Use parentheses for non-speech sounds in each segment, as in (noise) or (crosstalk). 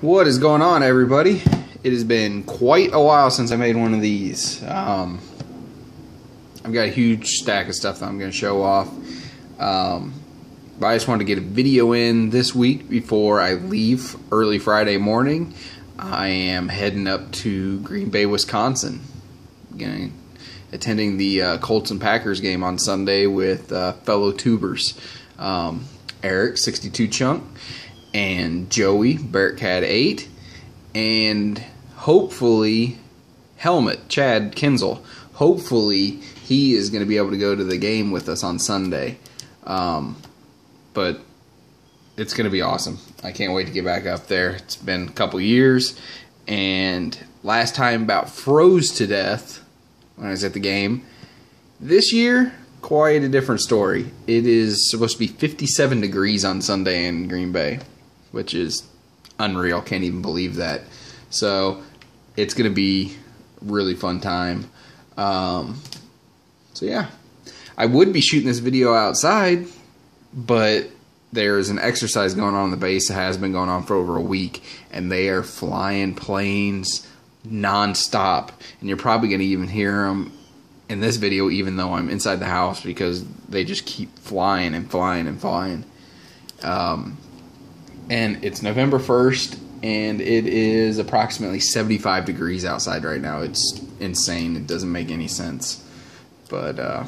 What is going on, everybody? It has been quite a while since I made one of these. Um, I've got a huge stack of stuff that I'm going to show off. Um, but I just wanted to get a video in this week before I leave early Friday morning. I am heading up to Green Bay, Wisconsin. Going attending the uh, Colts and Packers game on Sunday with uh, fellow tubers. Um, Eric, 62 Chunk, and Joey, Bearcat 8, and hopefully Helmet, Chad Kinzel. Hopefully he is going to be able to go to the game with us on Sunday. Um, but it's going to be awesome. I can't wait to get back up there. It's been a couple years, and last time about froze to death when I was at the game. This year, quite a different story. It is supposed to be 57 degrees on Sunday in Green Bay, which is unreal. Can't even believe that. So it's going to be really fun time. Um, so yeah, I would be shooting this video outside, but there's an exercise going on in the base that has been going on for over a week, and they are flying planes nonstop, and you're probably going to even hear them in this video, even though I'm inside the house, because they just keep flying and flying and flying. Um, and it's November 1st, and it is approximately 75 degrees outside right now. It's insane. It doesn't make any sense. But uh,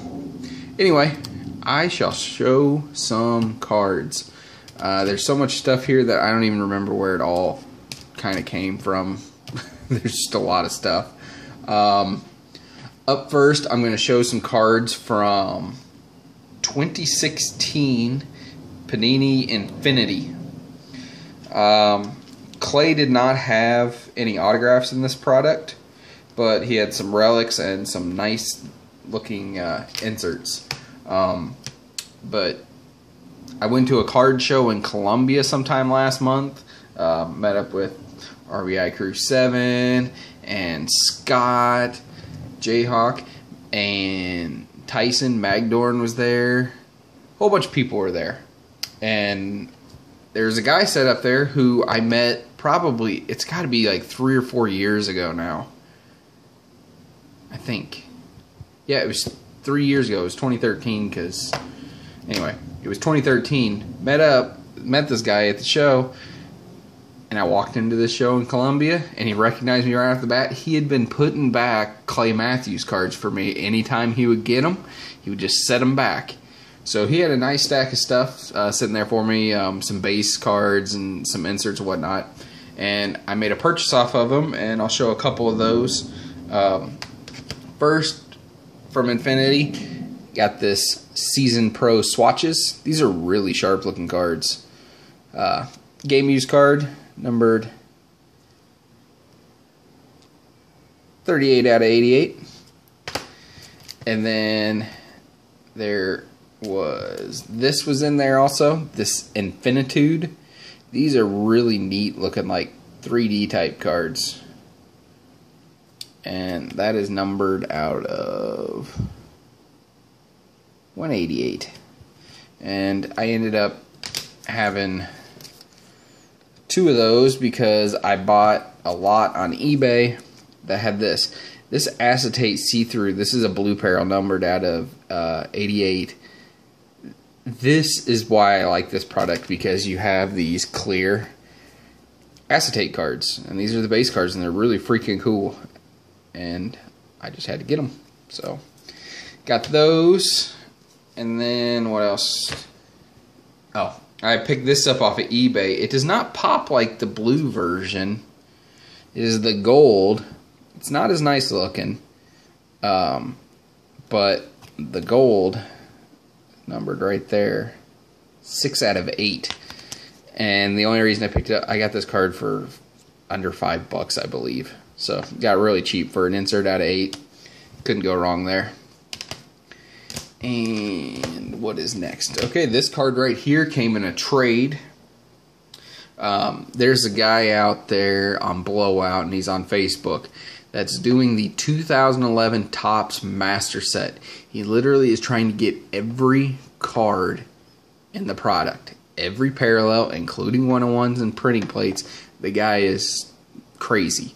anyway, I shall show some cards. Uh, there's so much stuff here that I don't even remember where it all kind of came from. (laughs) there's just a lot of stuff. Um, up first, I'm going to show some cards from 2016 Panini Infinity. Um, Clay did not have any autographs in this product, but he had some relics and some nice looking uh, inserts. Um, but I went to a card show in Columbia sometime last month. Uh, met up with RBI Crew 7 and Scott, Jayhawk, and Tyson Magdorn was there. A whole bunch of people were there. And there's a guy set up there who I met probably, it's got to be like three or four years ago now. I think. Yeah, it was three years ago. It was 2013 because, anyway, it was 2013. Met up, met this guy at the show, and I walked into this show in Columbia, and he recognized me right off the bat. He had been putting back Clay Matthews cards for me. Anytime he would get them, he would just set them back. So he had a nice stack of stuff uh, sitting there for me, um, some base cards and some inserts and whatnot. And I made a purchase off of them, and I'll show a couple of those. Um, first, from Infinity, got this Season Pro swatches. These are really sharp looking cards. Uh, game use card, numbered 38 out of 88. And then there was this was in there also this infinitude. These are really neat looking like 3d type cards. And that is numbered out of 188 and I ended up having two of those because I bought a lot on eBay that had this. This acetate see-through this is a blue peril numbered out of uh, 88 this is why I like this product because you have these clear acetate cards and these are the base cards and they're really freaking cool. And I just had to get them so. Got those and then what else? Oh I picked this up off of eBay. It does not pop like the blue version. It is the gold. It's not as nice looking um, but the gold numbered right there. Six out of eight. And the only reason I picked it up, I got this card for under five bucks, I believe. So got really cheap for an insert out of eight. Couldn't go wrong there. And what is next? Okay, this card right here came in a trade. Um, there's a guy out there on Blowout, and he's on Facebook that's doing the 2011 Topps Master Set. He literally is trying to get every card in the product. every parallel, including one on ones and printing plates. The guy is crazy,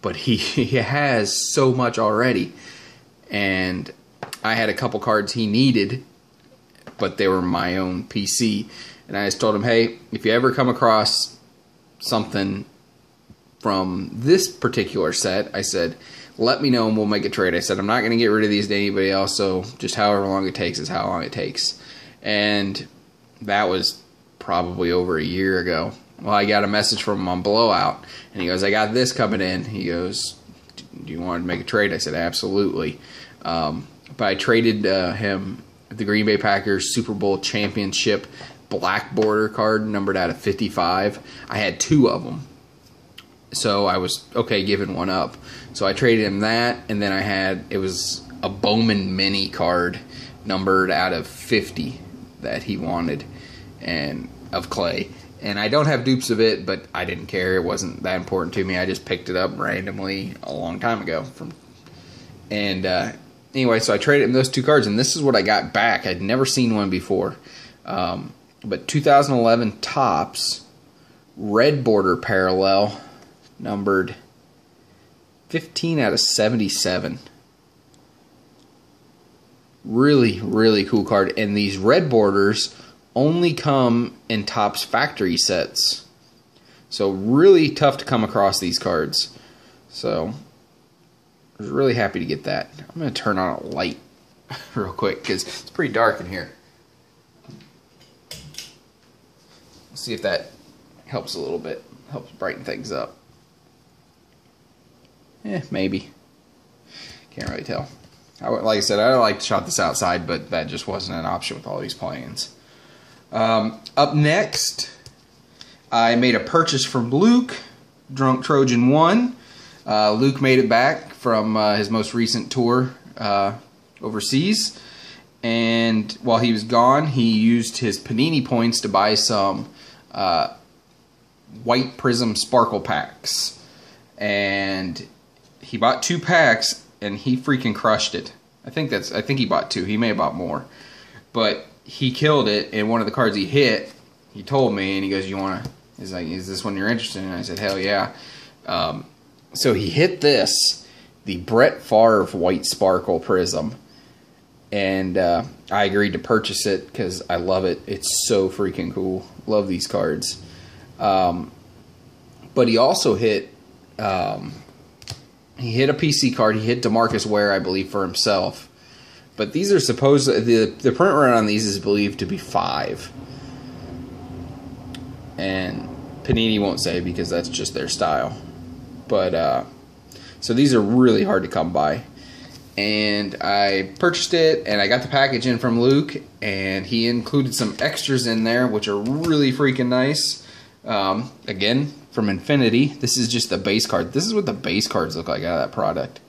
but he (laughs) he has so much already, and I had a couple cards he needed, but they were my own PC, and I just told him, hey, if you ever come across something from this particular set, I said, let me know and we'll make a trade. I said, I'm not going to get rid of these to anybody else, so just however long it takes is how long it takes. And that was probably over a year ago. Well, I got a message from him on Blowout, and he goes, I got this coming in. He goes, Do you want to make a trade? I said, Absolutely. Um, but I traded uh, him the Green Bay Packers Super Bowl championship black border card numbered out of 55. I had two of them. So I was okay giving one up. So I traded him that, and then I had it was a Bowman mini card numbered out of 50 that he wanted, and of clay. And I don't have dupes of it, but I didn't care. It wasn't that important to me. I just picked it up randomly a long time ago from. And uh, anyway, so I traded him those two cards, and this is what I got back. I'd never seen one before. Um, but 2011 Topps red border parallel numbered 15 out of 77 really really cool card. And these red borders only come in Topps factory sets. So really tough to come across these cards. So I was really happy to get that. I'm going to turn on a light (laughs) real quick because it's pretty dark in here. See if that helps a little bit helps brighten things up Eh, maybe. Can't really tell. I, like I said, I like to shot this outside, but that just wasn't an option with all these planes. Um, up next, I made a purchase from Luke, Drunk Trojan 1. Uh, Luke made it back from uh, his most recent tour uh, overseas. And while he was gone, he used his Panini points to buy some uh, white prism sparkle packs. And he bought two packs and he freaking crushed it. I think that's I think he bought two. He may have bought more. But he killed it and one of the cards he hit, he told me and he goes, You wanna he's like, Is this one you're interested in? And I said, Hell yeah. Um, so he hit this, the Brett Favre White Sparkle Prism. And uh, I agreed to purchase it because I love it. It's so freaking cool. Love these cards. Um, but he also hit um, he hit a PC card. He hit Demarcus Ware, I believe, for himself. But these are supposed the the print run on these is believed to be five. And Panini won't say because that's just their style. But uh, so these are really hard to come by. And I purchased it and I got the package in from Luke and he included some extras in there which are really freaking nice. Um, again, from Infinity. This is just the base card. This is what the base cards look like out of that product.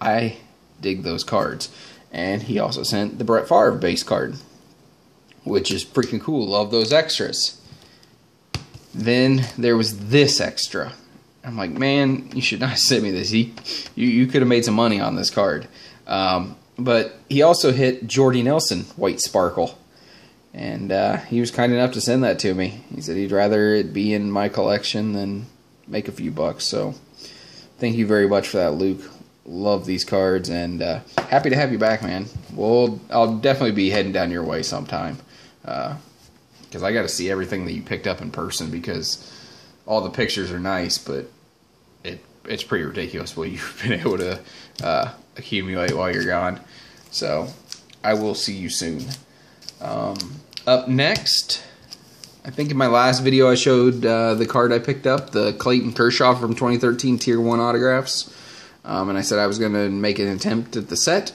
I dig those cards. And he also sent the Brett Favre base card, which is freaking cool. Love those extras. Then there was this extra. I'm like, man, you should not (laughs) send me this. He, you, you could have made some money on this card. Um, but he also hit Jordy Nelson White Sparkle and uh, he was kind enough to send that to me. He said he'd rather it be in my collection than make a few bucks. So thank you very much for that, Luke. Love these cards and uh, happy to have you back, man. Well, I'll definitely be heading down your way sometime because uh, I got to see everything that you picked up in person because all the pictures are nice, but it it's pretty ridiculous what (laughs) you've been able to uh, accumulate while you're gone. So I will see you soon. Um, up next, I think in my last video I showed uh, the card I picked up, the Clayton Kershaw from 2013 Tier 1 autographs. Um, and I said I was going to make an attempt at the set.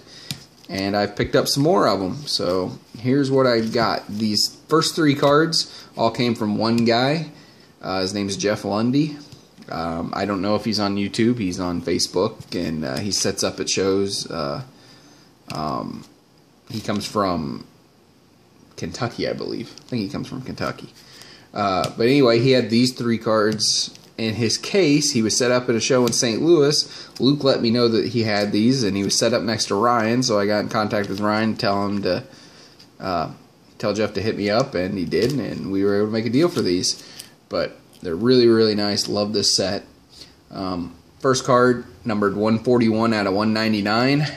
And I've picked up some more of them. So here's what I've got. These first three cards all came from one guy. Uh, his name is Jeff Lundy. Um, I don't know if he's on YouTube. He's on Facebook. And uh, he sets up at shows. Uh, um, he comes from Kentucky, I believe. I think he comes from Kentucky. Uh, but anyway, he had these three cards in his case. He was set up at a show in St. Louis. Luke let me know that he had these, and he was set up next to Ryan. So I got in contact with Ryan, tell him to uh, tell Jeff to hit me up, and he did, and we were able to make a deal for these. But they're really, really nice. Love this set. Um, first card, numbered 141 out of 199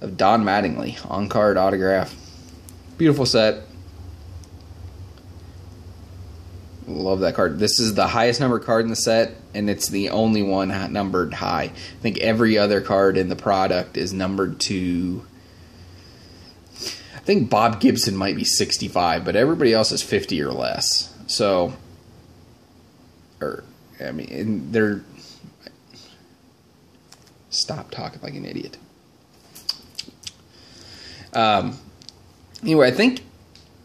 of Don Mattingly, on card autograph. Beautiful set. Love that card. This is the highest number card in the set, and it's the only one numbered high. I think every other card in the product is numbered to. I think Bob Gibson might be 65, but everybody else is 50 or less. So, or I mean, they're. Stop talking like an idiot. Um. Anyway, I think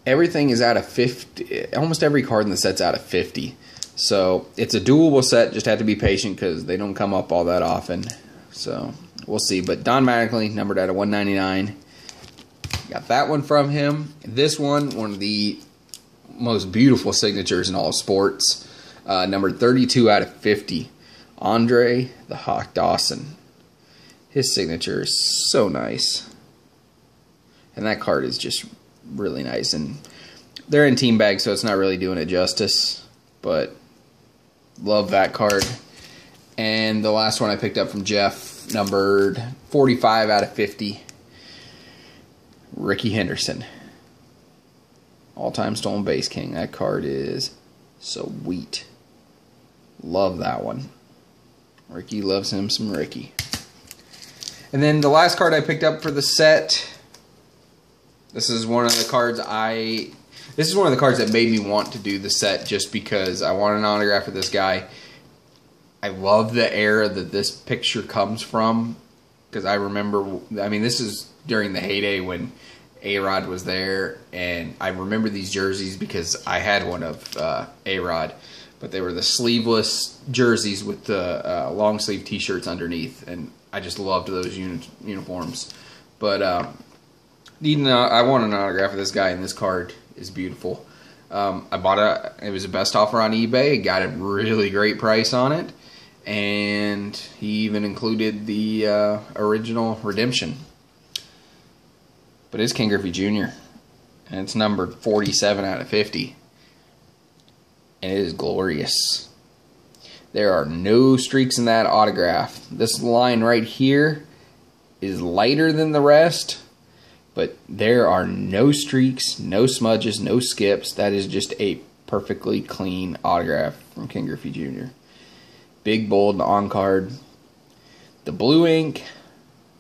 everything is out of 50 almost every card in the set's out of 50 so it's a doable set just have to be patient because they don't come up all that often. So we'll see. But don Mattingly numbered out of 199 got that one from him. This one one of the most beautiful signatures in all sports. Uh, numbered 32 out of 50 andre the hawk dawson. His signature is so nice and that card is just really nice. And they're in team bags, so it's not really doing it justice. But love that card. And the last one I picked up from Jeff, numbered 45 out of 50. Rickey Henderson. All time stolen base king. That card is sweet. Love that one. Rickey loves him some Rickey. And then the last card I picked up for the set this is one of the cards I. This is one of the cards that made me want to do the set just because I want an autograph of this guy. I love the era that this picture comes from because I remember. I mean, this is during the heyday when A Rod was there, and I remember these jerseys because I had one of uh, A Rod, but they were the sleeveless jerseys with the uh, long sleeve T-shirts underneath, and I just loved those uni- uniforms. But um, I want an autograph of this guy, and this card is beautiful. Um, I bought a. It was a best offer on eBay. Got a really great price on it, and he even included the uh, original redemption. But it's Ken Griffey Jr. and it's numbered 47 out of 50, and it is glorious. There are no streaks in that autograph. This line right here is lighter than the rest but there are no streaks, no smudges, no skips. That is just a perfectly clean autograph from Ken Griffey Jr. Big, bold, on card. The blue ink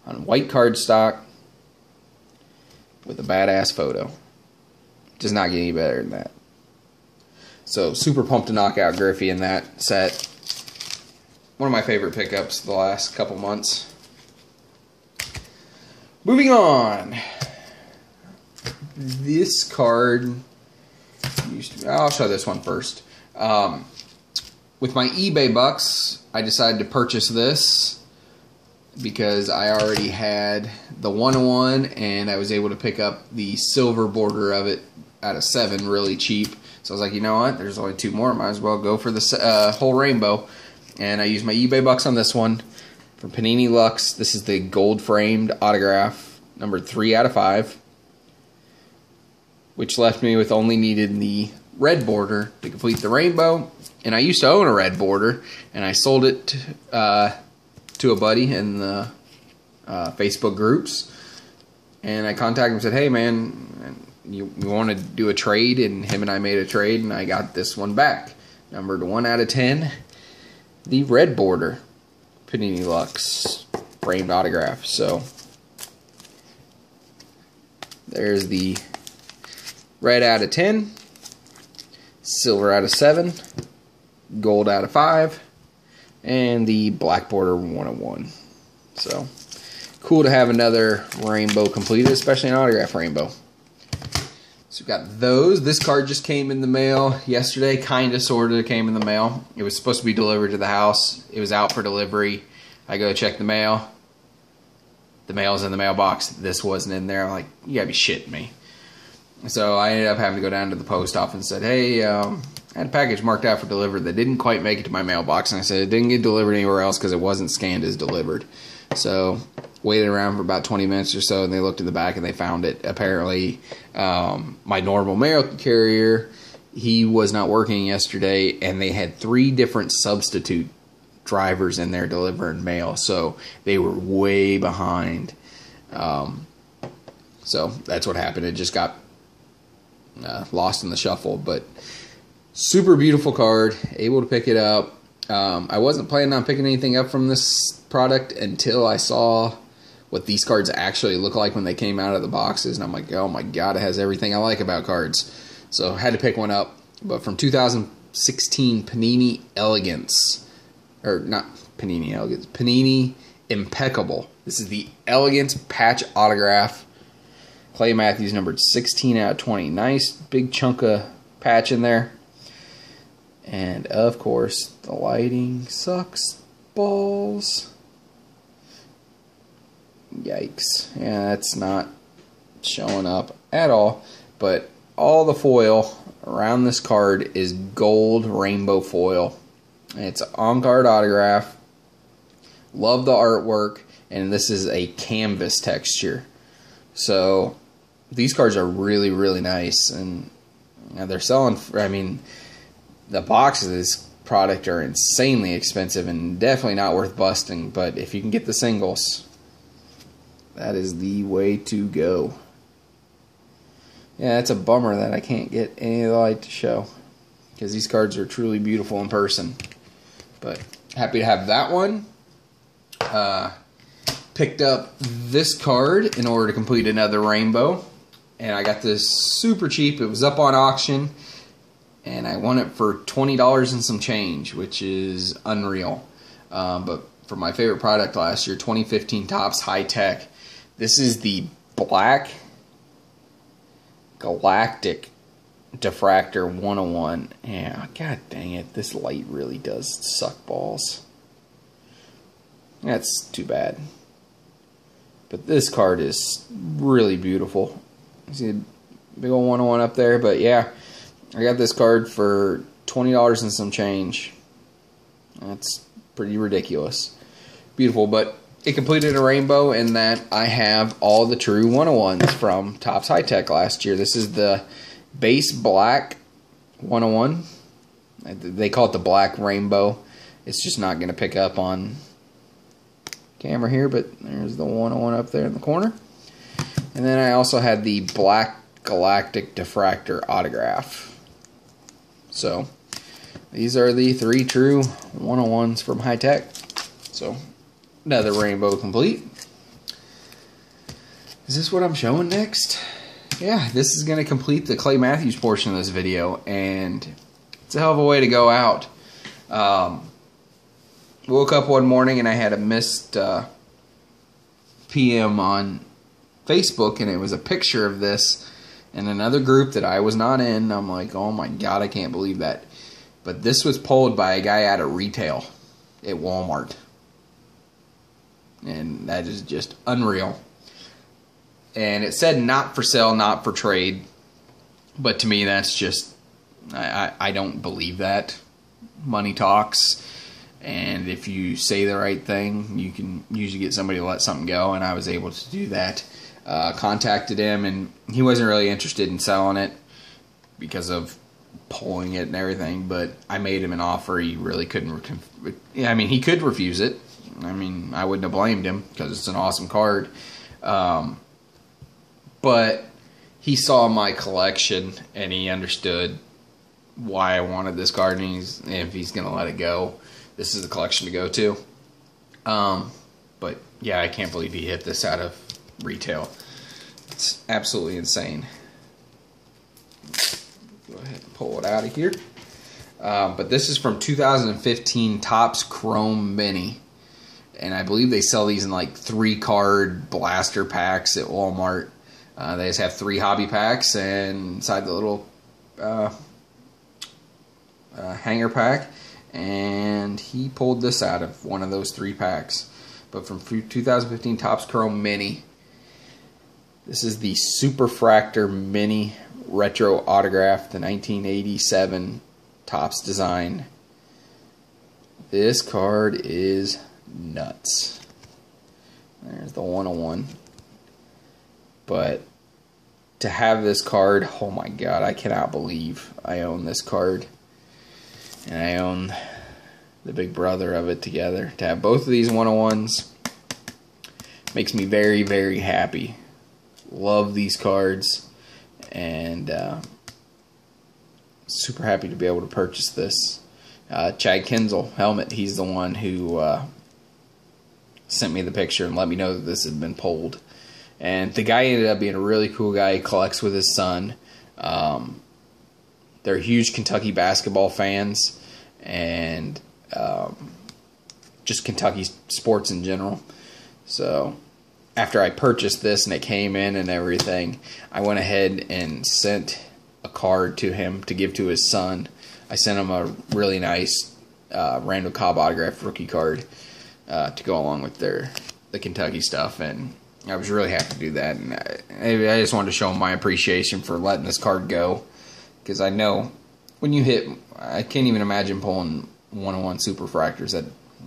on white card stock with a badass photo. Does not get any better than that. So, super pumped to knock out Griffey in that set. One of my favorite pickups the last couple months. Moving on this card used to, I'll show this one first. Um, with my eBay bucks, I decided to purchase this because I already had the 101 and I was able to pick up the silver border of it out of seven really cheap. So I was like, you know what? There's only two more. Might as well go for the uh, whole rainbow. And I used my eBay bucks on this one from Panini Lux. This is the gold framed autograph, number three out of five which left me with only needed the red border to complete the rainbow. And I used to own a red border, and I sold it uh, to a buddy in the uh, Facebook groups. And I contacted him and said, "Hey, man, you, you want to do a trade?" And him and I made a trade, and I got this one back, numbered one out of ten, the red border, Panini Lux framed autograph. So there's the Red out of 10. Silver out of 7. Gold out of 5. And the black border 101. So, cool to have another rainbow completed, especially an autograph rainbow. So we've got those. This card just came in the mail yesterday. Kind of, sort of came in the mail. It was supposed to be delivered to the house. It was out for delivery. I go check the mail. The mail's in the mailbox. This wasn't in there. I'm like, you gotta be shitting me. So I ended up having to go down to the post office and said, hey, um, I had a package marked out for delivered that didn't quite make it to my mailbox. And I said it didn't get delivered anywhere else because it wasn't scanned as delivered. So waited around for about 20 minutes or so, and they looked in the back and they found it. Apparently, um, my normal mail carrier he was not working yesterday, and they had three different substitute drivers in there delivering mail, so they were way behind. Um, so that's what happened. It just got uh, lost in the shuffle, but super beautiful card. Able to pick it up. Um, I wasn't planning on picking anything up from this product until I saw what these cards actually look like when they came out of the boxes, and I'm like, oh my god, it has everything I like about cards. So I had to pick one up. But from 2016, Panini Elegance, or not Panini Elegance, Panini Impeccable. This is the Elegance patch autograph. Clay Matthews numbered 16 out of 20. Nice big chunk of patch in there. And of course, the lighting sucks balls. Yikes. Yeah, that's not showing up at all. But all the foil around this card is gold rainbow foil. It's on card autograph. Love the artwork, and this is a canvas texture. So these cards are really, really nice, and you know, they're selling. I mean, the boxes of this product are insanely expensive and definitely not worth busting. But if you can get the singles, that is the way to go. Yeah, it's a bummer that I can't get any of the light to show because these cards are truly beautiful in person. But happy to have that one. Uh, picked up this card in order to complete another rainbow. And I got this super cheap. It was up on auction. And I won it for $20 and some change, which is unreal. Um, but for my favorite product last year, 2015 Topps High Tech. This is the black Galactic Diffractor 101. Yeah, god dang it. This light really does suck balls. That's too bad. But this card is really beautiful. See a big old 101 up there, but yeah. I got this card for $20 and some change. That's pretty ridiculous. Beautiful, but it completed a rainbow in that I have all the true 101s from Topps High Tech last year. This is the base black 101. Uh, they call it the black rainbow. It's just not going to pick up on camera here, but there's the 101 up there in the corner. And then I also had the black galactic diffractor autograph. So these are the three true 101s from High Tech. So Another rainbow complete. Is this what I'm showing next? Yeah, this is going to complete the Clay Matthews portion of this video, and it's a hell of a way to go out. Um, woke up one morning and I had a missed uh, PM on Facebook, and it was a picture of this in another group that I was not in. I'm like, oh my god, I can't believe that. But this was pulled by a guy out of retail at Walmart and that is just unreal. And it said not for sale, not for trade, but to me that's just I, I, I don't believe that. Money talks, and if you say the right thing, you can usually get somebody to let something go. And I was able to do that. Uh, contacted him, and he wasn't really interested in selling it because of pulling it and everything. But I made him an offer he really couldn't. I mean, he could refuse it I mean, I wouldn't have blamed him because it's an awesome card. Um, but he saw my collection and he understood why I wanted this card. And he's, if he's going to let it go, this is the collection to go to. Um, but yeah, I can't believe he hit this out of retail. It's absolutely insane. Go ahead and pull it out of here. Um, but this is from 2015 Topps Chrome Mini and I believe they sell these in like three card blaster packs at Walmart. Uh, they just have three hobby packs, and inside the little uh, uh, hanger pack, and he pulled this out of one of those three packs. But from 2015 Topps Chrome Mini, this is the Superfractor Mini Retro Autograph, the 1987 Topps design. This card is nuts. There's the 101. But to have this card, oh my god, I cannot believe I own this card. And I own the big brother of it together. To have both of these 101s makes me very, very happy. Love these cards. And uh, super happy to be able to purchase this. Uh, Chad Kinzel helmet, he's the one who uh, sent me the picture and let me know that this had been pulled. And the guy ended up being a really cool guy. He collects with his son. Um, they're huge Kentucky basketball fans and um, just Kentucky sports in general. So after I purchased this and it came in and everything, I went ahead and sent a card to him to give to his son. I sent him a really nice uh, Randall Cobb autograph rookie card uh, to go along with their the Kentucky stuff, and I was really happy to do that. And I, I just wanted to show him my appreciation for letting this card go, because I know when you hit, I can't even imagine pulling one-on-one superfractors. That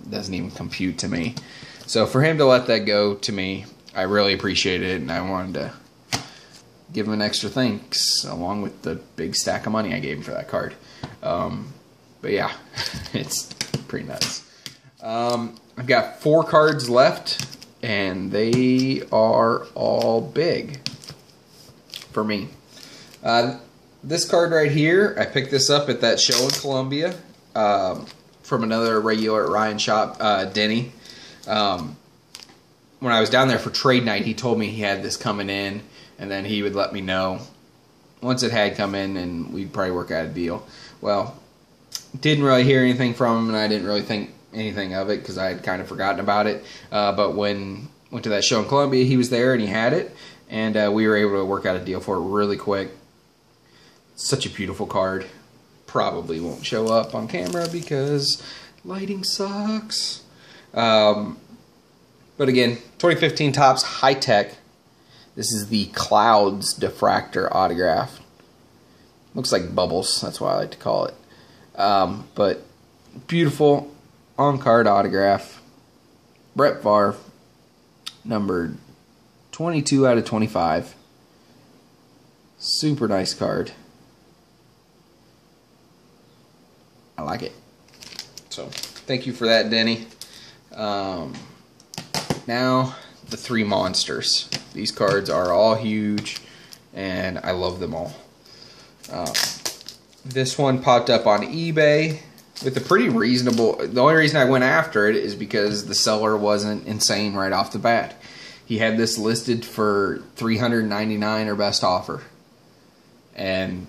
doesn't even compute to me. So for him to let that go to me, I really appreciated it, and I wanted to give him an extra thanks along with the big stack of money I gave him for that card. Um, but yeah, (laughs) it's pretty nuts. Um, I've got four cards left, and they are all big for me. Uh, this card right here, I picked this up at that show in Columbia um, from another regular at Ryan shop, uh, Denny. Um, when I was down there for trade night, he told me he had this coming in, and then he would let me know once it had come in, and we'd probably work out a deal. Well, didn't really hear anything from him, and I didn't really think anything of it because I had kind of forgotten about it. Uh, but when went to that show in Columbia, he was there and he had it, and uh, we were able to work out a deal for it really quick. Such a beautiful card. Probably won't show up on camera because lighting sucks. Um, but again, 2015 Topps High Tech. This is the Clouds Diffractor autograph. Looks like bubbles. That's why I like to call it. Um, but beautiful on card autograph. Brett Favre, numbered 22 out of 25. Super nice card. I like it. So, thank you for that, Denny. Um, now, the three monsters. These cards are all huge, and I love them all. Uh, this one popped up on eBay with a pretty reasonable. The only reason I went after it is because the seller wasn't insane right off the bat. He had this listed for 399 or best offer. And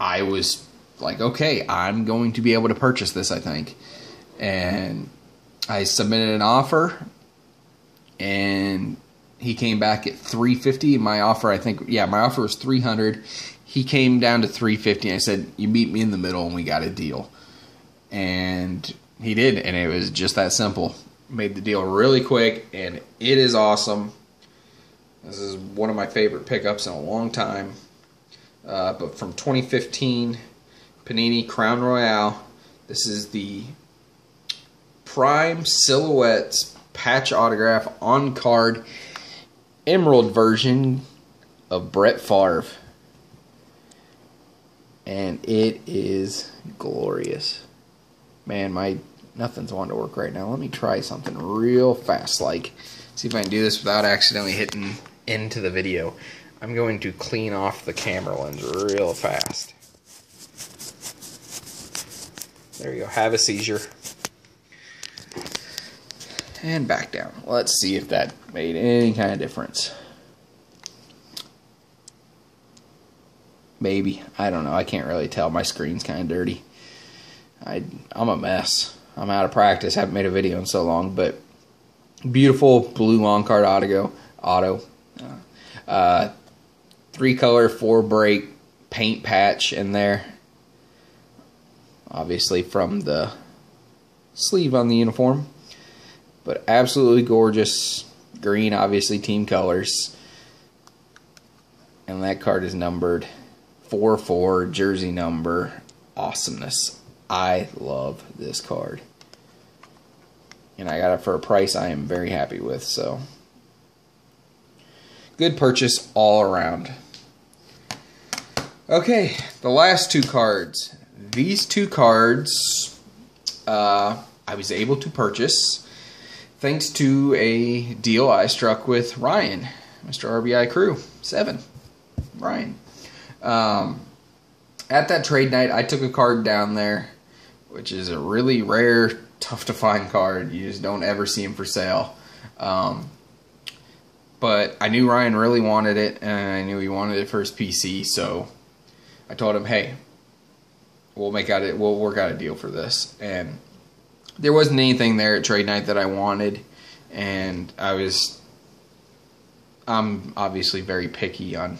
I was like, okay, I'm going to be able to purchase this, I think. And I submitted an offer and he came back at 350 my offer i think yeah my offer was 300 he came down to 350 i said you meet me in the middle and we got a deal. And he did and it was just that simple. Made the deal really quick and it is awesome. This is one of my favorite pickups in a long time. Uh, but from 2015 panini crown royale. This is the prime silhouettes patch autograph on card emerald version of Brett Favre. And it is glorious. Man, my nothing's wanting to work right now. Let me try something real fast. Like, see if I can do this without accidentally hitting into the video. I'm going to clean off the camera lens real fast. There you go. Have a seizure and back down. Let's see if that made any kind of difference. Maybe. I don't know. I can't really tell. My screen's kind of dirty. I, I'm a mess. I'm out of practice. haven't made a video in so long, but beautiful blue long card auto. Auto. Uh, uh, three color, four break paint patch in there. Obviously from the sleeve on the uniform. But absolutely gorgeous. Green, obviously, team colors. And that card is numbered 4-4, jersey number. Awesomeness. I love this card. And I got it for a price I am very happy with. So good purchase all around. Okay, the last two cards. These two cards uh, I was able to purchase thanks to a deal I struck with Ryan, Mr. RBI Crew 7. Ryan. Um, at that trade night, I took a card down there, which is a really rare, tough to find card. You just don't ever see them for sale. Um, but I knew Ryan really wanted it, and I knew he wanted it for his PC, so I told him, "Hey, we'll make out it. We'll work out a deal for this." And there wasn't anything there at trade night that I wanted, and I was. I'm obviously very picky on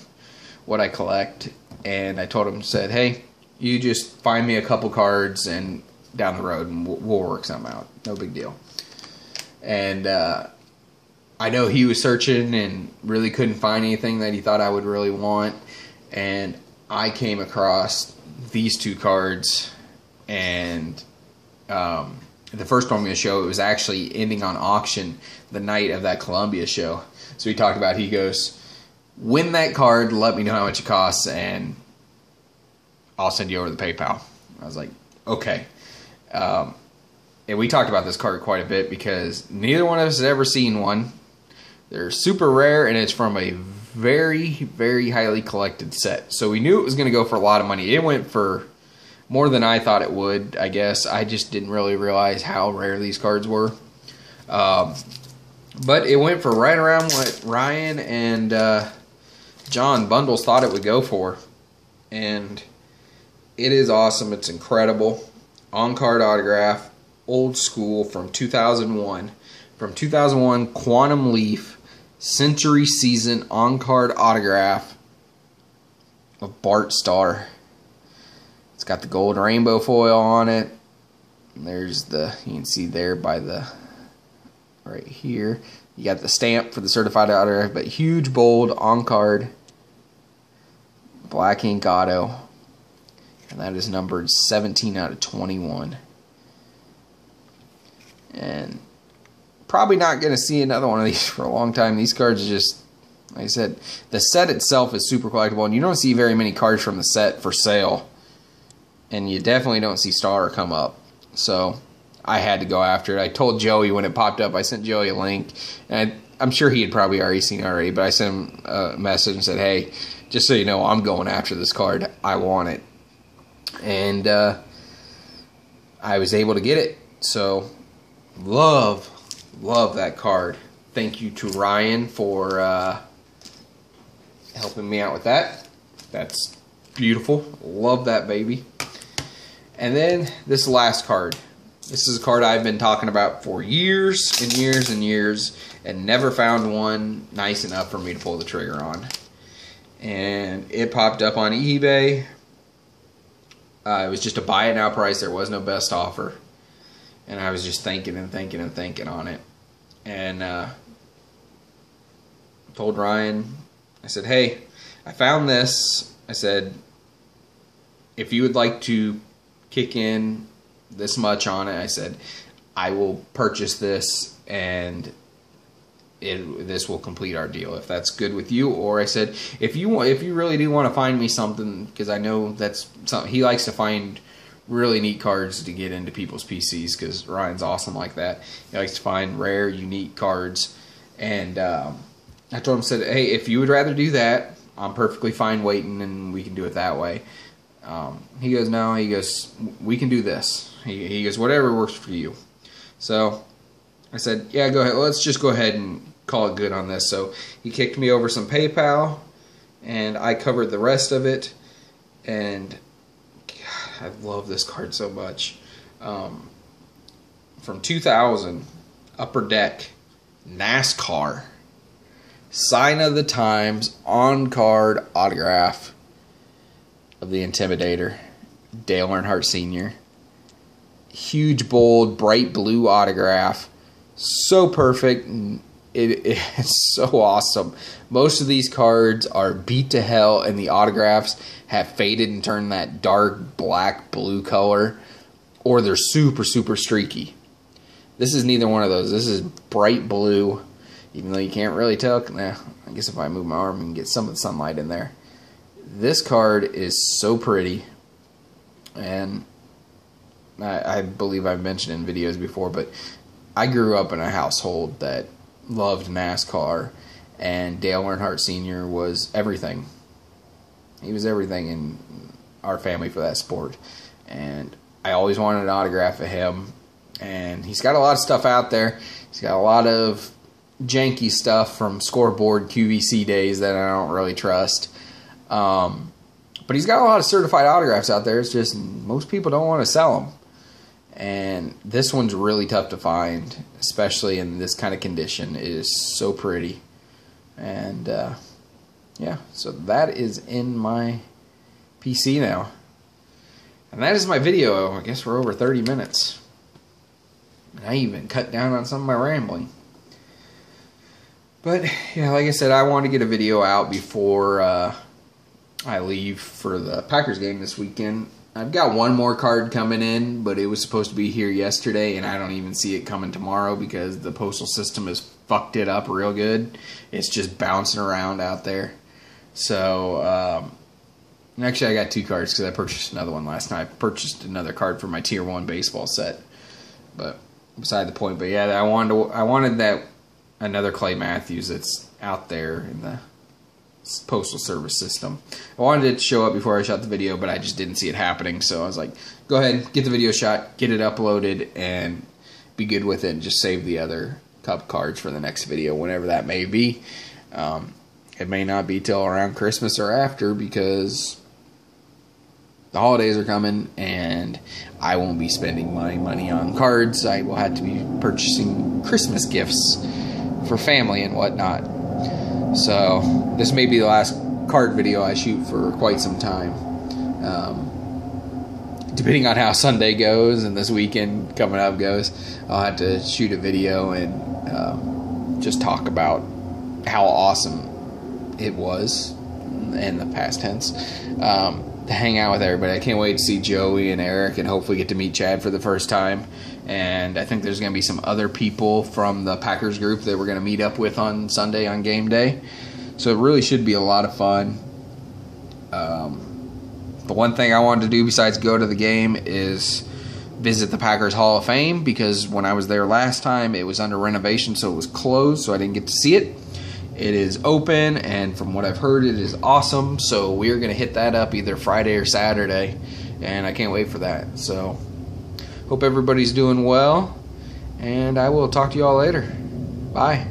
what I collect, and I told him, said, "Hey, you just find me a couple cards and down the road, and we'll, we'll work something out. No big deal." And uh, I know he was searching and really couldn't find anything that he thought I would really want, and I came across these two cards, and um, the first one I'm going to show it was actually ending on auction the night of that Columbia show. So he talked about he goes, win that card, let me know how much it costs, and I'll send you over the PayPal. I was like, okay. Um, and we talked about this card quite a bit because neither one of us has ever seen one. They're super rare, and it's from a very, very highly collected set. So we knew it was going to go for a lot of money. It went for more than I thought it would, I guess. I just didn't really realize how rare these cards were. Um, but it went for right around what Ryan and uh, John Bundles thought it would go for. And it is awesome. It's incredible. On card autograph, old school from 2001. From 2001, Quantum Leaf Century Season on card autograph of Bart Starr. It's got the gold rainbow foil on it. And there's the, you can see there by the, right here. You got the stamp for the certified autograph, but huge, bold, on card, black ink auto. And that is numbered 17 out of 21. And probably not going to see another one of these (laughs) for a long time. These cards are just, like I said, the set itself is super collectible, and you don't see very many cards from the set for sale. And you definitely don't see Starr come up. So I had to go after it. I told Joey when it popped up, I sent Joey a link, and I, am sure he had probably already seen it already, but I sent him a message and said, hey, just so you know, I'm going after this card. I want it. And uh, I was able to get it. So, love, love that card. Thank you to Ryan for uh, helping me out with that. That's beautiful. Love that baby. And then this last card. This is a card I've been talking about for years and years and years and never found one nice enough for me to pull the trigger on. And it popped up on eBay. Uh, it was just a buy it now price. There was no best offer. And I was just thinking and thinking and thinking on it and uh, told Ryan, I said, hey, I found this. I said, if you would like to kick in this much on it, I said, I will purchase this and it, this will complete our deal if that's good with you. Or I said, if you want, if you really do want to find me something, because I know that's something he likes to find really neat cards to get into people's PCs because Ryan's awesome like that. He likes to find rare, unique cards. And um, I told him, said, hey, if you would rather do that, I'm perfectly fine waiting and we can do it that way. Um, he goes, no, he goes, we can do this. He, he goes, whatever works for you. So I said, yeah, go ahead. Let's just go ahead and call it good on this. So he kicked me over some PayPal and I covered the rest of it. And I love this card so much. Um, from 2000, Upper Deck, NASCAR, Sign of the Times, on card autograph of the Intimidator, Dale Earnhardt Sr. Huge, bold, bright blue autograph. So perfect. It, (laughs) it's so awesome. Most of these cards are beat to hell, and the autographs have faded and turned that dark black blue color, or they're super, super streaky. This is neither one of those. This is bright blue. even though you can't really tell. Nah, I guess if I move my arm and get some of the sunlight in there. This card is so pretty, and I, I believe I've mentioned in videos before, but I grew up in a household that loved NASCAR, and Dale Earnhardt Sr. was everything. He was everything in our family for that sport, and I always wanted an autograph of him. And he's got a lot of stuff out there. He's got a lot of janky stuff from scoreboard QVC days that I don't really trust. Um, but he's got a lot of certified autographs out there. It's just most people don't want to sell them. And this one's really tough to find, especially in this kind of condition. It is so pretty. And uh, yeah, so that is in my PC now. And that is my video. I guess we're over 30 minutes. And I even cut down on some of my rambling. But yeah, like I said, I want to get a video out before uh, I leave for the Packers game this weekend. I've got one more card coming in, but it was supposed to be here yesterday, and I don't even see it coming tomorrow because the postal system has fucked it up real good. It's just bouncing around out there. So, um, actually, I got two cards because I purchased another one last night. I purchased another card for my Tier One baseball set, but beside the point. But yeah, I wanted to, I wanted that another Clay Matthews that's out there in the postal service system. I wanted it to show up before I shot the video, but I just didn't see it happening. So I was like, go ahead, get the video shot, get it uploaded, and be good with it, and just save the other cup cards for the next video, whenever that may be. Um, it may not be till around Christmas or after because the holidays are coming and I won't be spending my money on cards. I will have to be purchasing Christmas gifts for family and whatnot. So this may be the last card video I shoot for quite some time. Um, depending on how Sunday goes and this weekend coming up goes, I'll have to shoot a video and um, just talk about how awesome it was in the past tense. Um, to hang out with everybody. I can't wait to see Joey and Eric and hopefully get to meet Chad for the first time. And I think there's going to be some other people from the Packers group that we're going to meet up with on Sunday on game day. So it really should be a lot of fun. Um, the one thing I wanted to do besides go to the game is visit the Packers Hall of Fame because when I was there last time, it was under renovation, so it was closed, so I didn't get to see it. It is open, and from what I've heard, it is awesome. So we are going to hit that up either Friday or Saturday, and I can't wait for that. So hope everybody's doing well, and I will talk to you all later. Bye.